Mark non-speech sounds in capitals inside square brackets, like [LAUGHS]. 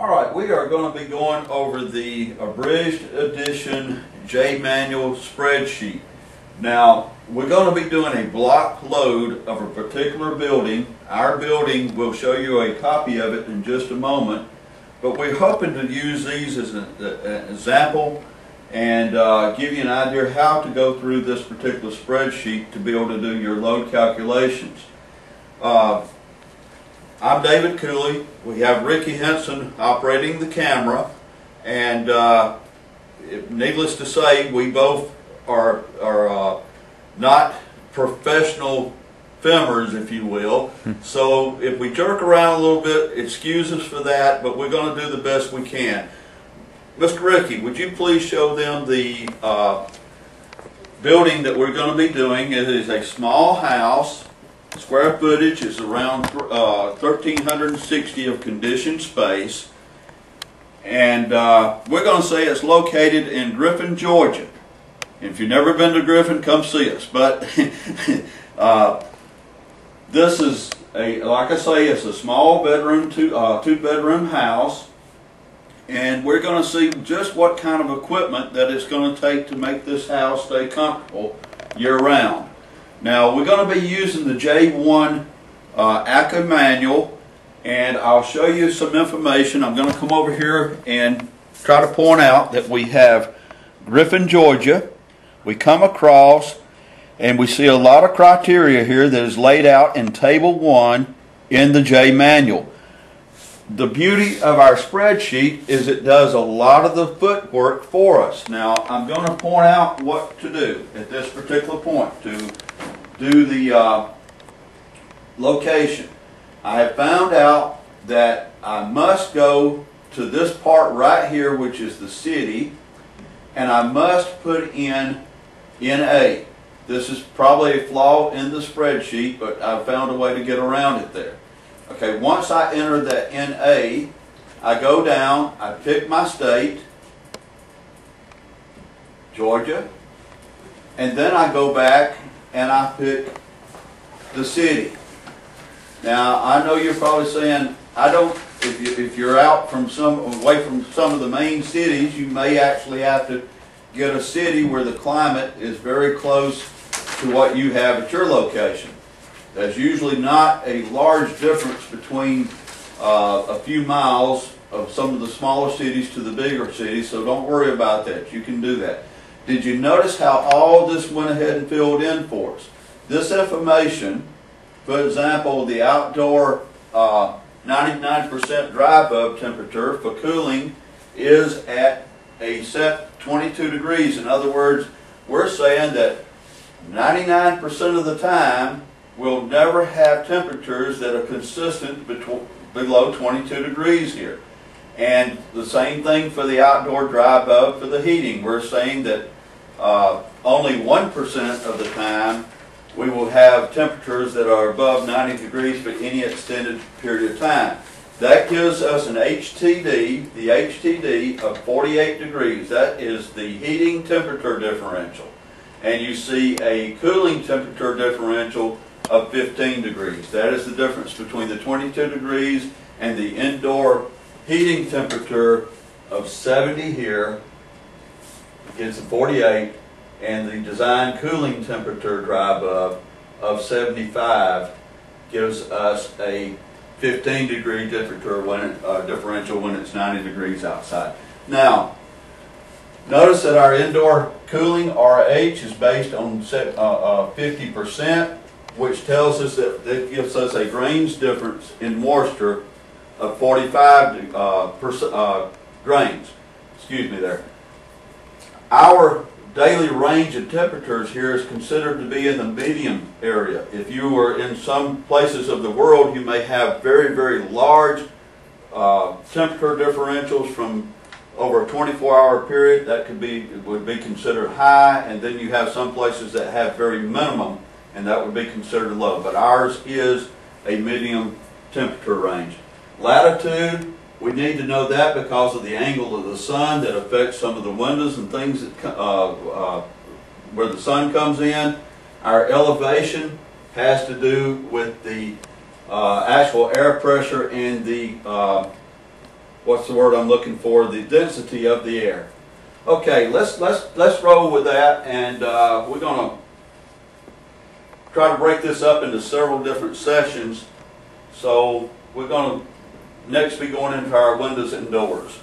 All right, we are going to be going over the abridged edition J manual spreadsheet. Now, we're going to be doing a block load of a particular building. Our building, we'll show you a copy of it in just a moment, but we're hoping to use these as an, an example and uh, give you an idea how to go through this particular spreadsheet to be able to do your load calculations. Uh, I'm David Cooley. We have Ricky Henson operating the camera, and uh, needless to say, we both are are uh, not professional filmers, if you will. so if we jerk around a little bit, excuse us for that, but we're going to do the best we can. Mr. Ricky, would you please show them the uh, building that we're going to be doing? It is a small house. Square footage is around uh, 1,360 of conditioned space. And uh, we're going to say it's located in Griffin, Georgia. If you've never been to Griffin, come see us. But [LAUGHS] uh, this is a, like I say, it's a small bedroom, two, uh, two bedroom house. And we're going to see just what kind of equipment that it's going to take to make this house stay comfortable year round. Now we're going to be using the J1 uh, ACCA manual and I'll show you some information. I'm going to come over here and try to point out that we have Griffin, Georgia. We come across and we see a lot of criteria here that is laid out in Table 1 in the J manual. The beauty of our spreadsheet is it does a lot of the footwork for us. Now I'm going to point out what to do at this particular point to do the uh, location. I have found out that I must go to this part right here, which is the city, and I must put in NA. This is probably a flaw in the spreadsheet, but I found a way to get around it there. Okay, once I enter that NA, I go down, I pick my state, Georgia, and then I go back and I pick the city. Now, I know you're probably saying, I don't, if, you, if you're out from some, away from some of the main cities, you may actually have to get a city where the climate is very close to what you have at your location. There's usually not a large difference between uh, a few miles of some of the smaller cities to the bigger cities, so don't worry about that. You can do that. Did you notice how all this went ahead and filled in for us? This information, for example, the outdoor 99% uh, dry bulb temperature for cooling is at a set 22 degrees. In other words, we're saying that 99% of the time we'll never have temperatures that are consistent below 22 degrees here. And the same thing for the outdoor dry bulb for the heating. We're saying that uh, only 1% of the time we will have temperatures that are above 90 degrees for any extended period of time. That gives us an HTD, the HTD of 48 degrees. That is the heating temperature differential. And you see a cooling temperature differential of 15 degrees. That is the difference between the 22 degrees and the indoor heating temperature of 70 here gives a 48 and the design cooling temperature dry bulb of 75 gives us a 15 degree differential when, it, uh, differential when it's 90 degrees outside. Now, notice that our indoor cooling RH is based on 50%, uh, uh, which tells us that that gives us a grains difference in moisture of 45 uh, uh, grains. Excuse me there. Our daily range of temperatures here is considered to be in the medium area. If you were in some places of the world, you may have very, very large uh, temperature differentials from over a 24-hour period. That could be would be considered high, and then you have some places that have very minimum, and that would be considered low. But ours is a medium temperature range. Latitude we need to know that because of the angle of the sun that affects some of the windows and things that, uh, uh, where the sun comes in. Our elevation has to do with the uh, actual air pressure and the uh, what's the word I'm looking for, the density of the air. Okay, let's, let's, let's roll with that, and, uh, we're gonna try to break this up into several different sessions. So, we're gonna next be going into our windows and doors.